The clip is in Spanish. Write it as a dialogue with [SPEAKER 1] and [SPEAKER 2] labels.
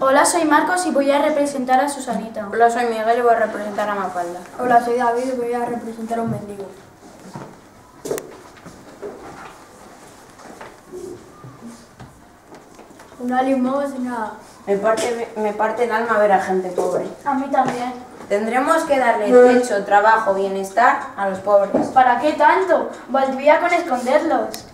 [SPEAKER 1] Hola, soy Marcos y voy a representar a Susanita.
[SPEAKER 2] Hola, soy Miguel y voy a representar a Mafalda.
[SPEAKER 3] Hola, soy David y voy a representar a un mendigo. Una limosna.
[SPEAKER 2] Me parte, me parte el alma ver a gente pobre.
[SPEAKER 1] A mí también.
[SPEAKER 2] Tendremos que darle techo, trabajo, bienestar a los pobres.
[SPEAKER 1] ¿Para qué tanto? Valdría con esconderlos.